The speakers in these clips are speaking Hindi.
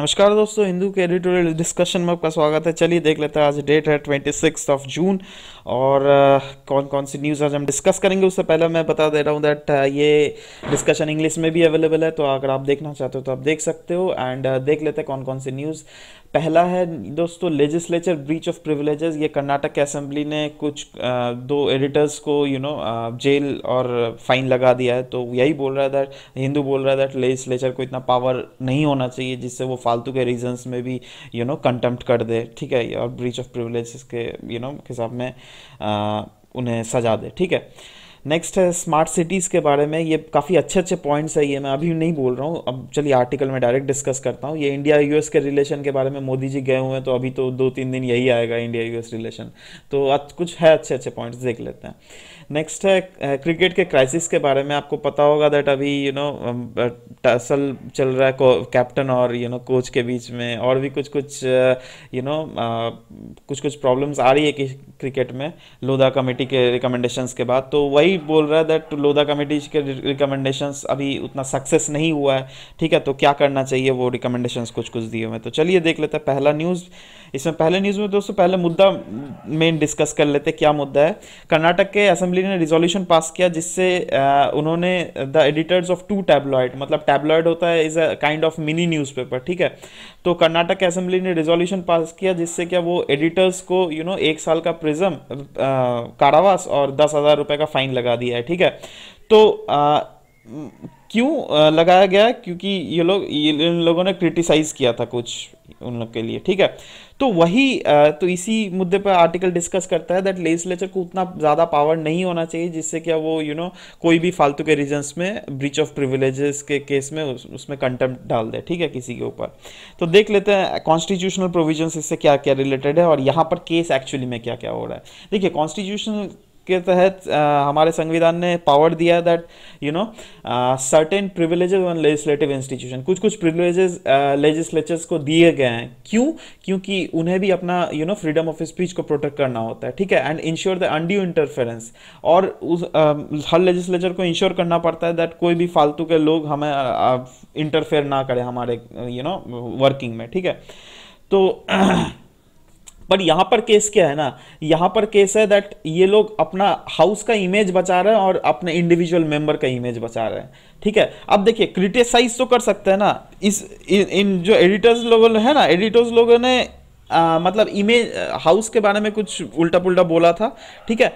नमस्कार दोस्तों, हिंदू के एडिटोरियल डिस्कशन में आपका स्वागत है। चलिए देख लेते हैं, आज डेट है ट्वेंटी सिक्स ऑफ़ जून और कौन कौन सी न्यूज़ आज हम डिस्कस करेंगे। उससे पहले मैं बता दे रहा हूँ दैट ये डिस्कशन इंग्लिश में भी अवेलेबल है तो अगर आप देखना चाहते हो तो आप देख सकते हो। एंड देख लेते हैं कौन कौन सी न्यूज़ पहला है दोस्तों लेजिस्लेचर ब्रीच ऑफ़ प्रिविलेजेस ये कर्नाटक असेंबली ने कुछ दो एडिटर्स को यू नो जेल और फाइन लगा दिया है। तो यही बोल रहा है दैट हिंदू बोल रहा है दैट लेजिस्लेचर को इतना पावर नहीं होना चाहिए जिससे वो फालतू के रीजंस में भी यू नो कंटेम्प्ट कर दे ठीक है? और ब्रीच ऑफ़ प्रिविलेजेस के यू नो हिसाब में आ, उन्हें सजा दे ठीक है? नेक्स्ट है स्मार्ट सिटीज़ के बारे में ये काफ़ी अच्छे अच्छे पॉइंट्स है, ये मैं अभी नहीं बोल रहा हूँ। अब चलिए आर्टिकल में डायरेक्ट डिस्कस करता हूँ। ये इंडिया यूएस के रिलेशन के बारे में मोदी जी गए हुए हैं तो अभी तो दो तीन दिन यही आएगा इंडिया यूएस रिलेशन तो कुछ है अच्छे अच्छे पॉइंट्स देख लेते हैं। नेक्स्ट है क्रिकेट के क्राइसिस के बारे में आपको पता होगा दैट अभी यू नो टसल चल रहा है कैप्टन और यू नो कोच के बीच में। और भी कुछ कुछ यू नो कुछ कुछ प्रॉब्लम्स आ रही है कि क्रिकेट में लोधा कमेटी के रिकमेंडेशंस के बाद। तो वही बोल रहा है दैट लोधा कमेटी के रिकमेंडेशंस अभी उतना सक्सेस नहीं हुआ है। ठीक है तो क्या करना चाहिए वो रिकमेंडेशंस कुछ कुछ दिए हुए तो चलिए देख लेते हैं। पहला न्यूज़ इसमें पहले न्यूज़ में दोस्तों पहले मुद्दा मेन डिस्कस कर लेते क्या मुद्दा है। कर्नाटक के असेंबली ने रिजोल्यूशन पास किया जिससे उन्होंने the editors of two tabloid मतलब टैबलॉइड होता है is a kind of mini newspaper ठीक है? तो कर्नाटक के असेंबली ने रिजोल्यूशन पास किया जिससे क्या वो एडिटर्स को यू you नो know, एक साल का प्रिज्म कारावास और दस हज़ार रुपये का फाइन लगा दिया है ठीक है? तो आ, क्यों लगाया गया? क्योंकि ये लोग इन लोगों ने क्रिटिसाइज किया था कुछ उन लोग के लिए ठीक है? तो वही तो इसी मुद्दे पर आर्टिकल डिस्कस करता है दैट लेजिस्लेचर को उतना ज़्यादा पावर नहीं होना चाहिए जिससे क्या वो यू you नो know, कोई भी फालतू के रीजंस में ब्रीच ऑफ़ प्रिविलेजेस के केस में उस, उसमें कंटेम्प्ट डाल दे ठीक है किसी के ऊपर? तो देख लेते हैं कॉन्स्टिट्यूशनल प्रोविज़न इससे क्या क्या रिलेटेड है और यहाँ पर केस एक्चुअली में क्या क्या हो रहा है? देखिए कॉन्स्टिट्यूशनल के तहत हमारे संविधान ने पावर दिया that you know certain privileges on legislative institution कुछ कुछ प्रिविलेजेस लेजिस्लेचर्स को दिए गए हैं। क्यों? क्योंकि उन्हें भी अपना you know freedom of speech को प्रोटेक्ट करना होता है ठीक है? And ensure the undue interference और उस uh, हर लेजिस्लेचर को इंश्योर करना पड़ता है दैट कोई भी फालतू के लोग हमें इंटरफेयर uh, ना करें हमारे यू नो वर्किंग में ठीक है? तो बट यहाँ पर केस क्या है ना? यहाँ पर केस है दैट ये लोग अपना हाउस का इमेज बचा रहे हैं और अपने इंडिविजुअल मेंबर का इमेज बचा रहे हैं। ठीक है? अब देखिए क्रिटिसाइज तो कर सकते हैं ना। इस इन, इन जो एडिटर्स लोगों है ना? एडिटर्स लोगों ने आ, मतलब इमेज हाउस के बारे में कुछ उल्टा पुल्टा बोला था। ठीक है?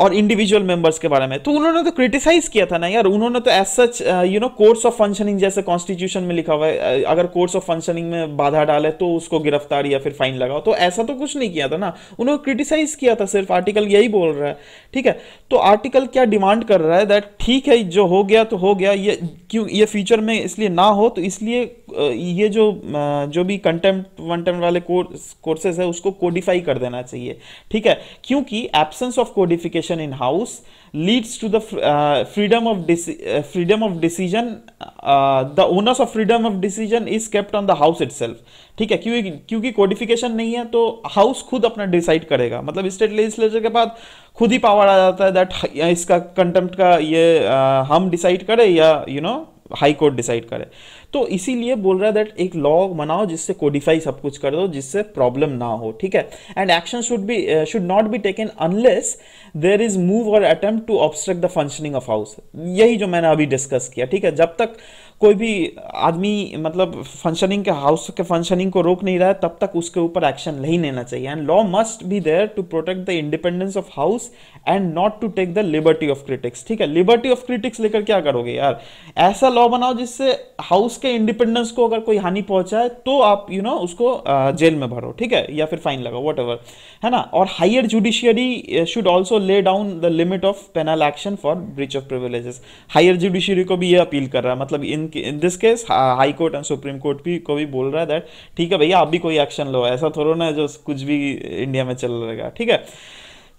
और इंडिविजुअल मेंबर्स के बारे में। तो उन्होंने तो क्रिटिसाइज किया था ना यार। उन्होंने तो as such you know course of functioning जैसे कॉन्स्टिट्यूशन में लिखा हुआ है अगर कोर्स ऑफ़ फंक्शनिंग में बाधा डाले तो उसको गिरफ़्तार या फिर फाइन लगाओ। तो ऐसा तो कुछ नहीं किया था ना। उन्होंने क्रिटिसाइज किया था, सिर्फ़ आर्टिकल यही बोल रहा है। ठीक है? तो आर्टिकल क्या डिमांड कर रहा है? दैट ठीक है, जो हो गया तो हो गया। ये क्यों, ये फ्यूचर में इसलिए ना हो तो इसलिए ये जो जो भी कंटेम्प्ट वंटेम्प्ट वाले कोर्सेज है उसको कोडिफाई कर देना चाहिए। ठीक है? क्योंकि absence of codification in house leads to the uh, freedom of uh, freedom of decision of freedom of decision is kept on the house itself ठीक है? क्योंकि क्योंकि कोडिफिकेशन नहीं है तो हाउस खुद अपना डिसाइड करेगा। मतलब स्टेट लेजिस्लेचर के बाद खुद ही पावर आ जाता है दैट इसका कंटेम्प्ट का ये आ, हम डिसाइड करें या you know high court decide करे। तो इसीलिए बोल रहा है दैट एक लॉ बनाओ जिससे कोडिफाई सब कुछ कर दो, जिससे प्रॉब्लम ना हो, ठीक है? And action should be should not be taken unless there is move और attempt to obstruct the functioning of house यही जो मैंने अभी डिस्कस किया, ठीक है? जब तक कोई भी आदमी मतलब फंक्शनिंग के हाउस के फंक्शनिंग को रोक नहीं रहा है तब तक उसके ऊपर एक्शन नहीं लेना चाहिए। And law must be there to protect the independence of house and not to take the liberty of critics ठीक है लिबर्टी ऑफ़ क्रिटिक्स लेकर क्या करोगे यार? ऐसा लॉ बनाओ जिससे हाउस के इंडिपेंडेंस को अगर कोई हानि पहुँचाए तो आप यू you नो know, उसको जेल में भरो। ठीक है? या फिर फाइन लगाओ वट है ना? और higher judiciary should also lay down the limit of penal action for breach of privileges higher judiciary को भी ये अपील कर रहा है। मतलब in in this case high court and supreme court भी को भी बोल रहा है दैट ठीक है भैया, आप भी कोई एक्शन लो, ऐसा थोड़ा ना जो कुछ भी इंडिया में चल रहेगा, ठीक है?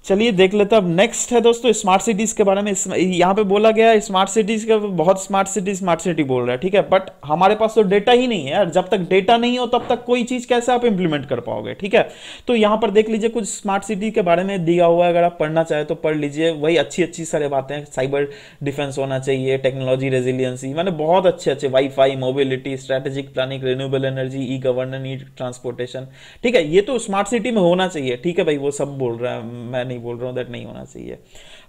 चलिए देख लेते हैं अब नेक्स्ट है दोस्तों स्मार्ट सिटीज़ के बारे में। यहाँ पे बोला गया है स्मार्ट सिटीज़ का बहुत स्मार्ट सिटी स्मार्ट सिटी बोल रहा है, ठीक है? बट हमारे पास तो डेटा ही नहीं है यार। जब तक डेटा नहीं हो, तब तक कोई चीज़ कैसे आप इंप्लीमेंट कर पाओगे, ठीक है? तो यहाँ पर देख लीजिए कुछ स्मार्ट सिटी के बारे में दिया हुआ है। अगर आप पढ़ना चाहे तो पढ़ लीजिए। वही अच्छी अच्छी सारी बातें साइबर डिफेंस होना चाहिए टेक्नोलॉजी रेजिलियंसी मैंने बहुत अच्छे अच्छे wifi mobility strategic planning renewable energy e governance e transportation ठीक है? ये तो स्मार्ट सिटी में होना चाहिए, ठीक है भाई? वो सब बोल रहा है। मैं नहीं बोल रहा हूँ दैट नहीं होना चाहिए।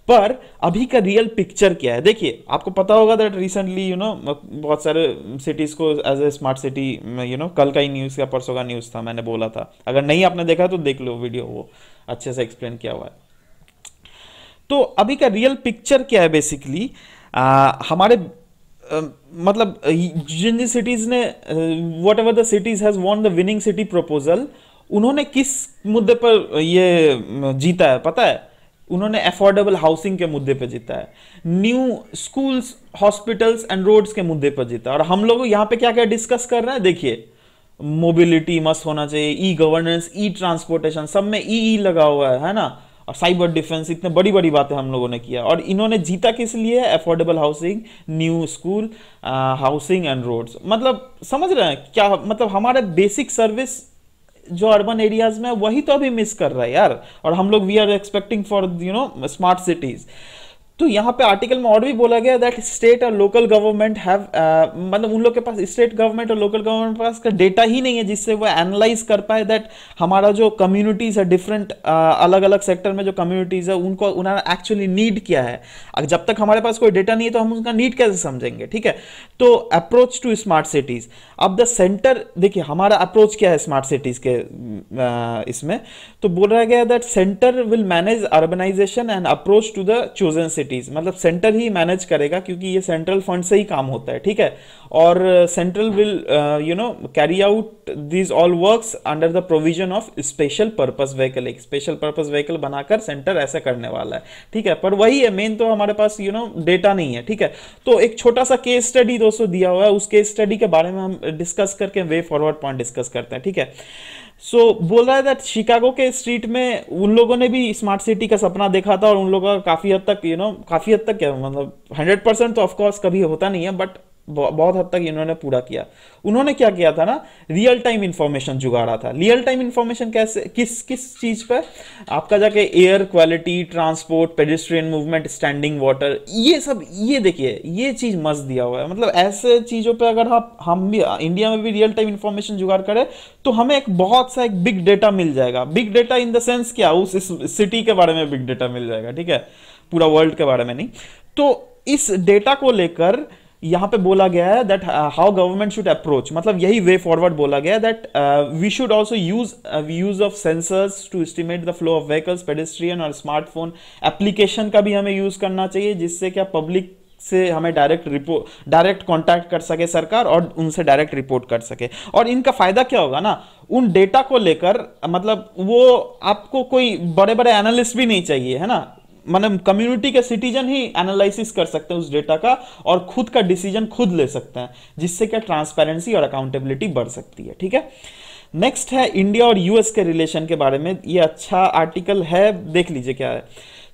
पर अभी का रियल पिक्चर क्या है? देखिए आपको पता होगा दैट रिसेंटली यू नो बहुत सारे सिटीज़ को as a smart city you know कल का ही न्यूज़ या परसों का न्यूज़ था मैंने बोला था। अगर नहीं आपने देखा तो देख लो वीडियो वो अच्छे से एक्सप्लेन किया हुआ है। तो अभी का रियल पिक्चर क्या है बेसिकली हमारे Uh, मतलब जिन जिन सिटीज़ ने whatever the cities has won the winning city proposal उन्होंने किस मुद्दे पर ये जीता है, पता है? उन्होंने अफोर्डेबल हाउसिंग के मुद्दे पर जीता है। New schools hospitals and roads के मुद्दे पर जीता है। और हम लोग यहाँ पे क्या क्या डिस्कस कर रहे हैं? देखिए मोबिलिटी मस्त होना चाहिए ई गवर्नेंस ई ट्रांसपोर्टेशन सब में ई ई लगा हुआ है है ना? और साइबर डिफेंस इतने बड़ी बड़ी बातें हम लोगों ने किया और इन्होंने जीता किस लिए affordable housing new school housing and roads मतलब समझ रहे हैं? क्या मतलब हमारे बेसिक सर्विस जो अर्बन एरियाज़ में वही तो अभी मिस कर रहा है यार। और हम लोग we are expecting for you know smart cities तो यहाँ पे आर्टिकल में और भी बोला गया दैट स्टेट और लोकल गवर्नमेंट हैव मतलब उन लोग के पास स्टेट गवर्नमेंट और लोकल गवर्नमेंट के पास का डेटा ही नहीं है जिससे वो एनालाइज कर पाए दैट हमारा जो कम्युनिटीज है डिफरेंट अलग अलग सेक्टर में जो कम्युनिटीज है उनको उन्होंने एक्चुअली नीड क्या है। जब तक हमारे पास कोई डेटा नहीं है तो हम उसका नीड कैसे समझेंगे ठीक है? तो अप्रोच टू स्मार्ट सिटीज़ अब द सेंटर देखिए हमारा अप्रोच क्या है स्मार्ट सिटीज़ के uh, इसमें? तो बोला गया that centre will manage urbanisation and approach to the chosen cities मतलब सेंटर ही मैनेज करेगा क्योंकि ये सेंट्रल फंड से ही काम होता है, ठीक है? और central will you know carry out this all works under the provision of special purpose vehicle एक स्पेशल पर्पस व्हीकल बनाकर सेंटर ऐसा करने वाला है, ठीक है? पर वही है मेन तो हमारे पास यू नो डेटा नहीं है, ठीक है? तो एक छोटा सा केस स्टडी दोस्तों दिया हुआ है, उस केस स्टडी के बारे में हम डिस्कस करके वे फॉरवर्ड पॉइंट डिस्कस करते हैं, ठीक है? सो so, बोल रहा है दैट शिकागो के स्ट्रीट में उन लोगों ने भी स्मार्ट सिटी का सपना देखा था और उन लोगों का काफ़ी हद तक यू you नो know, काफ़ी हद तक क्या मतलब हंड्रेड परसेंट तो ऑफकोर्स कभी होता नहीं है बट बहुत हद तक इन्होंने पूरा किया। उन्होंने क्या किया था ना? रियल टाइम इंफॉर्मेशन जुगाड़ा था। रियल टाइम इंफॉर्मेशन कैसे किस किस चीज़ पर? आपका जाके air quality transport pedestrian movement standing water ये सब ये देखिए, ये चीज़ मस्त दिया हुआ है। मतलब ऐसे चीज़ों पे अगर आप हम भी इंडिया में भी रियल टाइम इंफॉर्मेशन जुगाड़ करें तो हमें एक बहुत सा एक बिग डेटा मिल जाएगा। Big data in the sense क्या? उस सिटी के बारे में बिग डेटा मिल जाएगा, ठीक है? पूरा वर्ल्ड के बारे में नहीं। तो इस डेटा को लेकर यहाँ पे बोला गया है that how government should approach मतलब यही वे फॉरवर्ड बोला गया that we should also use use of sensors to estimate the flow of vehicles pedestrian और स्मार्टफ़ोन एप्लीकेशन का भी हमें यूज़ करना चाहिए, जिससे क्या पब्लिक से हमें डायरेक्ट रिपोर्ट डायरेक्ट कांटेक्ट कर सके सरकार और उनसे डायरेक्ट रिपोर्ट कर सके। और इनका फ़ायदा क्या होगा ना, उन डेटा को लेकर मतलब वो आपको कोई बड़े बड़े एनालिस्ट भी नहीं चाहिए, है ना? मतलब कम्युनिटी के सिटीजन ही एनालिसिस कर सकते हैं उस डेटा का और खुद का डिसीज़न खुद ले सकते हैं, जिससे क्या ट्रांसपेरेंसी और अकाउंटेबिलिटी बढ़ सकती है, ठीक है? नेक्स्ट है इंडिया और यूएस के रिलेशन के बारे में। ये अच्छा आर्टिकल है, देख लीजिए क्या है।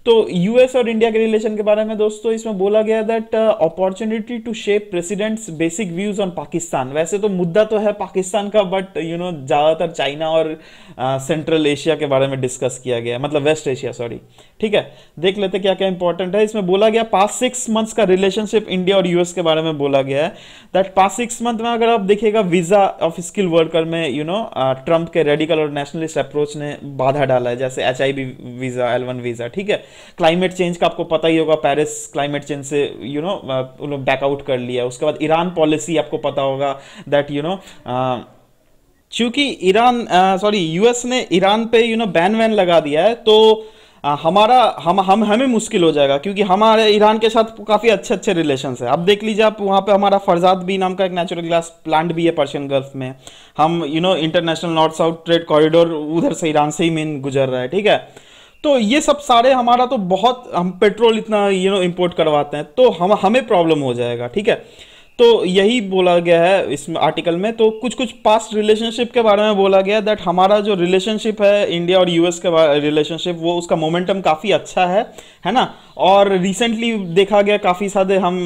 तो यूएस और इंडिया के रिलेशन के बारे में दोस्तों इसमें बोला गया that opportunity to shape president's basic views on Pakistan वैसे तो मुद्दा तो है पाकिस्तान का बट यू नो ज़्यादातर चाइना और सेंट्रल uh, एशिया के बारे में डिस्कस किया गया। मतलब वेस्ट एशिया सॉरी ठीक है? देख लेते क्या क्या इंपॉर्टेंट है। इसमें बोला गया पास सिक्स मंथ्स का रिलेशनशिप इंडिया और यूएस के बारे में बोला गया है। दैट पास सिक्स मंथ में अगर आप देखिएगा वीज़ा ऑफ़ स्किल वर्कर में यू नो ट्रंप के रेडिकल और नेशनलिस्ट अप्रोच ने बाधा डाला है जैसे एचआईबी वीज़ा एल वीज़ा ठीक है? क्लाइमेट चेंज का आपको पता ही होगा पेरिस क्लाइमेट चेंज से यू नो उन लोग बैकआउट कर लिया। उसके बाद ईरान पॉलिसी आपको पता होगा दैट यू नो चूँकि ईरान सॉरी यूएस ने ईरान पे यू नो बैन वैन लगा दिया है तो आ, हमारा हम हम हमें मुश्किल हो जाएगा क्योंकि हमारे ईरान के साथ काफ़ी अच्छे अच्छे रिलेशन है। अब देख लीजिए आप वहाँ पे हमारा फरजाद बी नाम का एक नेचुरल गैस प्लांट भी है पर्शियन गल्फ में। हम you know international north south trade corridor उधर से ईरान से ही मेन गुजर रहा है ठीक है? तो ये सब सारे हमारा तो बहुत, हम पेट्रोल इतना यू नो इम्पोर्ट करवाते हैं तो हम, हमें प्रॉब्लम हो जाएगा, ठीक है? तो यही बोला गया है इस आर्टिकल में। तो कुछ कुछ पास्ट रिलेशनशिप के बारे में बोला गया दैट हमारा जो रिलेशनशिप है इंडिया और यूएस का रिलेशनशिप वो उसका मोमेंटम काफ़ी अच्छा है है ना? और रिसेंटली देखा गया काफ़ी सारे हम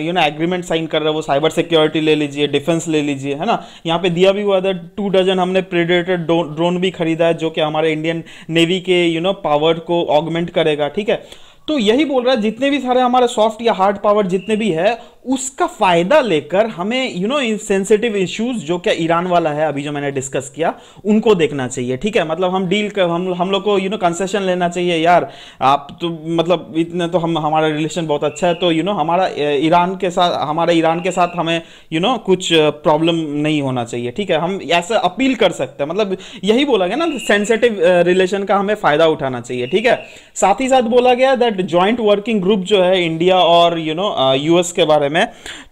यू नो एग्रीमेंट साइन कर रहे हैं, वो साइबर सिक्योरिटी ले लीजिए डिफेंस ले लीजिए, है ना? यहाँ पे दिया भी हुआ था टू डजन हमने प्रेडेटर ड्रोन भी खरीदा है, जो कि हमारे इंडियन नेवी के यू नो पावर को ऑगमेंट करेगा, ठीक है? तो यही बोल रहा है जितने भी सारे हमारे सॉफ्ट या हार्ड पावर जितने भी है उसका फ़ायदा लेकर हमें यू नो सेंसिटिव इश्यूज़ जो क्या ईरान वाला है अभी जो मैंने डिस्कस किया उनको देखना चाहिए ठीक है? मतलब हम डील कर हम हम लोग को यू नो कंसेशन लेना चाहिए यार। आप तो मतलब इतने तो हम हमारा रिलेशन बहुत अच्छा है तो यू you नो know, हमारा ईरान के साथ हमारे ईरान के साथ हमें यू you नो know, कुछ प्रॉब्लम नहीं होना चाहिए ठीक है? हम ऐसे अपील कर सकते हैं मतलब यही बोला गया ना सेंसिटिव रिलेशन का हमें फ़ायदा उठाना चाहिए ठीक है? साथ ही साथ बोला गया दैट ज्वाइंट वर्किंग ग्रुप जो है इंडिया और यू नो यूएस के बारे में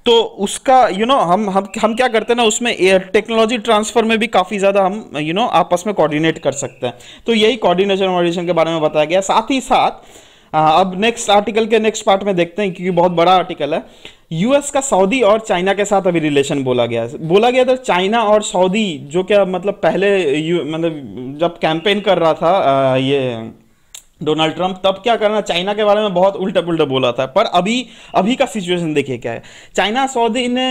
तो उसका यू you नो know, हम हम हम क्या करते हैं ना उसमें टेक्नोलॉजी ट्रांसफ़र में भी काफ़ी ज़्यादा हम यू you नो know, आपस में कोऑर्डिनेट कर सकते हैं। तो यही कोऑर्डिनेशन ऑर्डिनेशन के बारे में बताया गया। साथ ही साथ अब नेक्स्ट आर्टिकल के नेक्स्ट पार्ट में देखते हैं क्योंकि बहुत बड़ा आर्टिकल है। यूएस का सऊदी और चाइना के साथ अभी रिलेशन बोला गया है। बोला गया था चाइना और सऊदी जो क्या मतलब पहले मतलब जब कैंपेन कर रहा था ये डोनाल्ड ट्रंप तब क्या करना चाइना के बारे में बहुत उल्टा पुलटा बोला था पर अभी अभी का सिचुएशन देखिए क्या है। चाइना सऊदी ने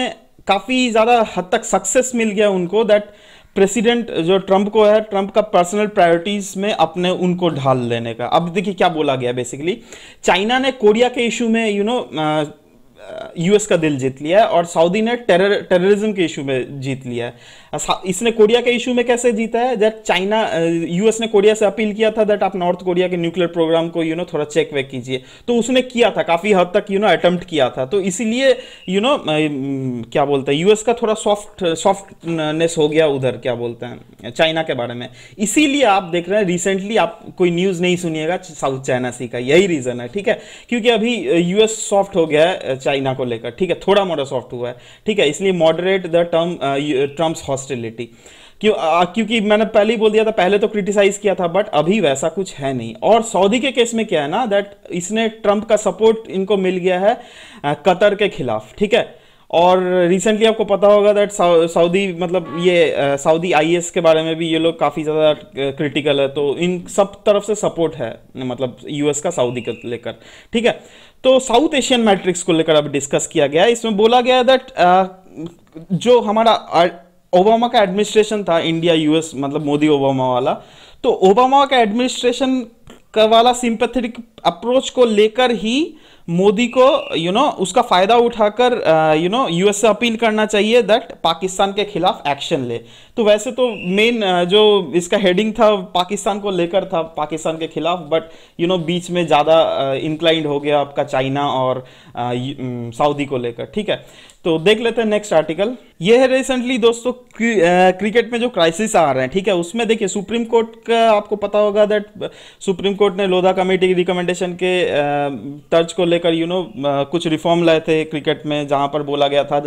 काफ़ी ज़्यादा हद तक सक्सेस मिल गया उनको दैट प्रेसिडेंट जो ट्रंप को है ट्रंप का पर्सनल प्रायोरिटीज में अपने उनको ढाल लेने का। अब देखिए क्या बोला गया बेसिकली चाइना ने कोरिया के इशू में you you know know, US का दिल जीत लिया है और सऊदी ने टेरर टेररिज्म के इशू में जीत लिया है। इसने कोरिया के इशू में कैसे जीता है? दैट चाइना यूएस ने कोरिया से अपील किया था दैट आप नॉर्थ कोरिया के न्यूक्लियर प्रोग्राम को यू you नो know, थोड़ा चेक वेक कीजिए। तो उसने किया था काफ़ी हद तक यू नो अटेम्प्ट किया था। तो इसीलिए यू नो क्या बोलते हैं यूएस का थोड़ा सॉफ्ट सॉफ्टनेस हो गया उधर क्या बोलते हैं चाइना के बारे में। इसीलिए आप देख रहे हैं रिसेंटली आप कोई न्यूज़ नहीं सुनिएगा साउथ चाइना सी का यही रीजन है ठीक है? क्योंकि अभी यूएस सॉफ्ट हो गया है चाइना को लेकर। ठीक है, थोड़ा मोटा सॉफ्ट हुआ है। ठीक है, इसलिए moderate the term Trump's hostility क्यों क्योंकि मैंने पहले ही बोल दिया था, पहले तो क्रिटिसाइज किया था बट अभी वैसा कुछ है नहीं। और सऊदी के केस में क्या है ना दैट इसने ट्रंप का सपोर्ट इनको मिल गया है कतर के खिलाफ। ठीक है और रिसेंटली आपको पता होगा दैट सऊदी मतलब ये सऊदी आईएस के बारे में भी ये लोग काफ़ी ज़्यादा क्रिटिकल है तो इन सब तरफ़ से सपोर्ट है मतलब यूएस का सऊदी को लेकर, ठीक है? तो साउथ एशियन मैट्रिक्स को लेकर अब डिस्कस किया गया इसमें बोला गया दैट जो हमारा ओबामा का एडमिनिस्ट्रेशन था इंडिया यूएस मतलब मोदी ओबामा वाला तो ओबामा का एडमिनिस्ट्रेशन का वाला सिंपैथेटिक अप्रोच को लेकर ही मोदी को यू you नो know, उसका फ़ायदा उठाकर यू नो यूएस से अपील करना चाहिए दैट पाकिस्तान के खिलाफ एक्शन ले। तो वैसे तो मेन uh, जो इसका हेडिंग था पाकिस्तान को लेकर था पाकिस्तान के खिलाफ बट यू नो बीच में ज़्यादा इंक्लाइंड uh, हो गया आपका चाइना और सऊदी uh, को लेकर ठीक है? तो देख लेते हैं नेक्स्ट आर्टिकल ये है रिसेंटली दोस्तों क्रिकेट में जो क्राइसिस आ रहे हैं, ठीक है? उसमें देखिए, सुप्रीम कोर्ट का आपको पता होगा दैट सुप्रीम कोर्ट ने लोधा कमेटी की रिकमेंडेशन के तर्ज को लेकर यू नो कुछ रिफॉर्म लाए थे क्रिकेट में, जहाँ पर बोला गया था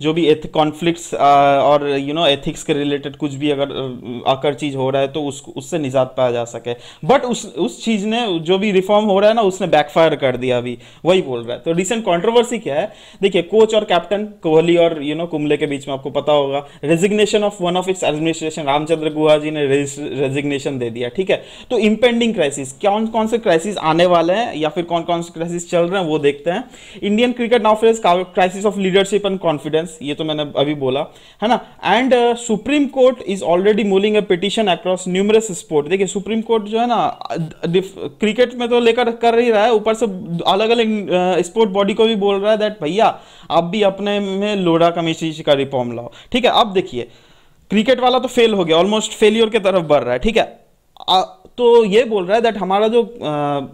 जो भी कॉन्फ्लिक्ट्स और यू नो एथिक्स के रिलेटेड कुछ भी अगर आकर चीज़ हो रहा है तो उस, उससे निजात पाया जा सके। बट उस उस चीज़ ने जो भी रिफॉर्म हो रहा है ना, उसने बैकफायर कर दिया अभी। वही बोल रहा है। तो रिसेंट कॉन्ट्रोवर्सी क्या है? देखिए कोच और कैप्टन कोहली और यू नो कुंबले के बीच में आपको पता होगा। Resignation of one of its administration Ramachandra Guha ji ने रेजिग्नेशन दे दिया, ठीक है? तो इंपेंडिंग क्राइसिस कौन कौन से क्राइसिस आने वाले हैं या फिर कौन कौन से क्राइसिस चल रहे हैं, वो देखते हैं। Indian cricket now face crisis of leadership and confidence ये तो मैंने अभी बोला, है ना? And Supreme Court is already mulling a petition across numerous sport देखिए सुप्रीम कोर्ट जो है ना क्रिकेट में तो लेकर कर ही रहा है, ऊपर से अलग अलग स्पोर्ट बॉडी को भी बोल रहा है दैट भैया, आप भी अपने में लोड़ा कमीशन का रिफॉर्म लाओ। ठीक है अब देखिए क्रिकेट वाला तो फेल हो गया ऑलमोस्ट फेलियर की तरफ़ बढ़ रहा है ठीक है? तो ये बोल रहा है दैट हमारा जो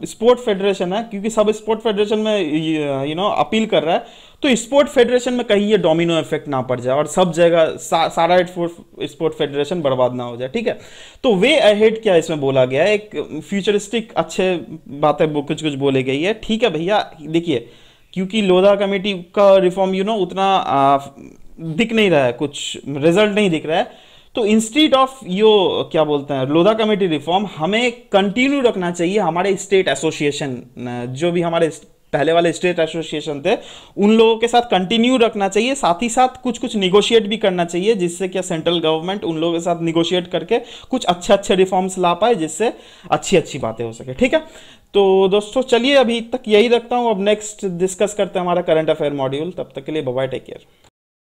स्पोर्ट फेडरेशन है क्योंकि सब स्पोर्ट फेडरेशन में यू नो अपील कर रहा है तो स्पोर्ट फेडरेशन में कहीं ये डोमिनो इफ़ेक्ट ना पड़ जाए और सब जगह सा, सारा स्पोर्ट फेडरेशन बर्बाद ना हो जाए ठीक है? तो वे अहेड क्या इसमें बोला गया है? एक फ्यूचरिस्टिक अच्छे बातें कुछ कुछ बोली गई है। ठीक है भैया देखिए क्योंकि लोधा कमेटी का रिफॉर्म यू नो उतना आ, दिख नहीं रहा है कुछ रिज़ल्ट नहीं दिख रहा है। तो इंस्टीट ऑफ़ यो क्या बोलते हैं लोधा कमेटी रिफॉर्म हमें कंटिन्यू रखना चाहिए हमारे स्टेट एसोसिएशन जो भी हमारे पहले वाले स्टेट एसोसिएशन थे, उन लोगों के साथ कंटिन्यू रखना चाहिए, साथ ही साथ कुछ कुछ निगोशिएट भी करना चाहिए, जिससे क्या सेंट्रल गवर्नमेंट उन लोगों के साथ निगोशिएट करके कुछ अच्छे अच्छे रिफॉर्म्स ला पाए, जिससे अच्छी अच्छी बातें हो सके, ठीक है? तो दोस्तों, चलिए अभी तक यही रखता हूँ, अब नेक्स्ट डिस्कस करते हैं हमारा करंट अफेयर मॉड्यूल तब तक के लिए बाय टेक केयर